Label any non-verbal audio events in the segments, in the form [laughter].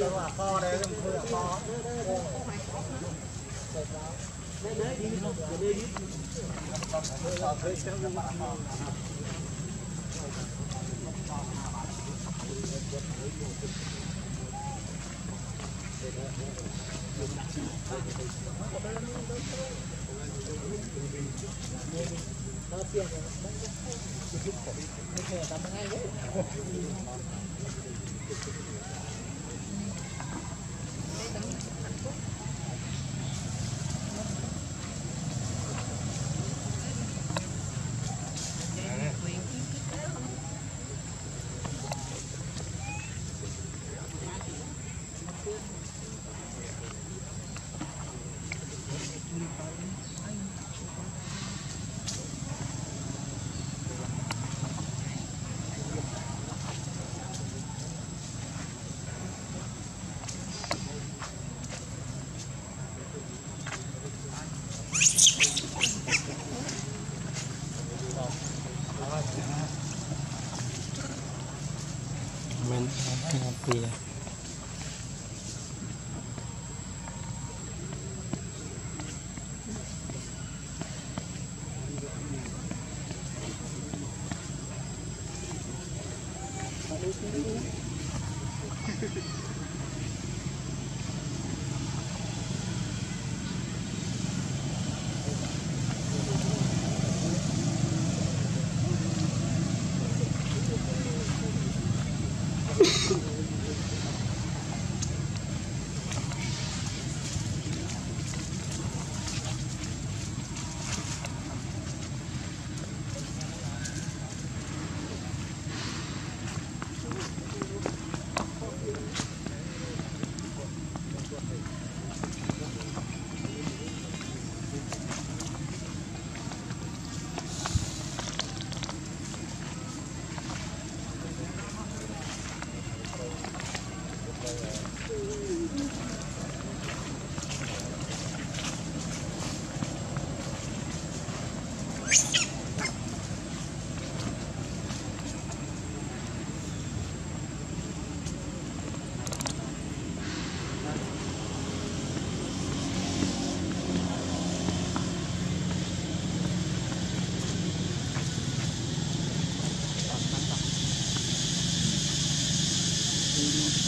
Đâu là kho đây, không là kho. main api lah Thank [laughs] you.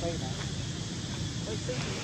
cây này cây xinh thì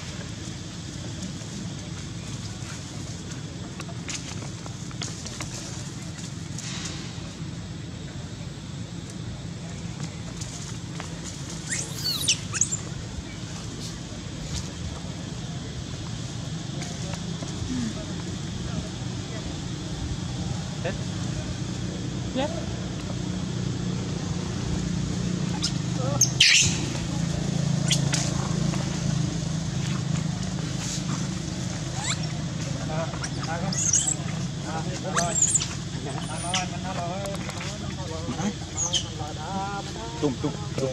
ទុំទុំទុំ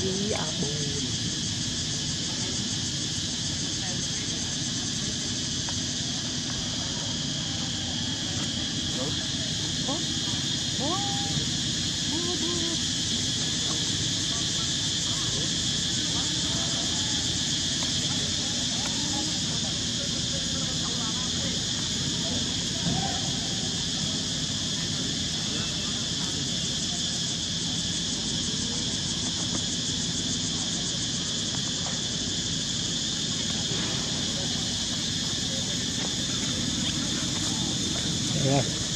G uh, Abon. 嗯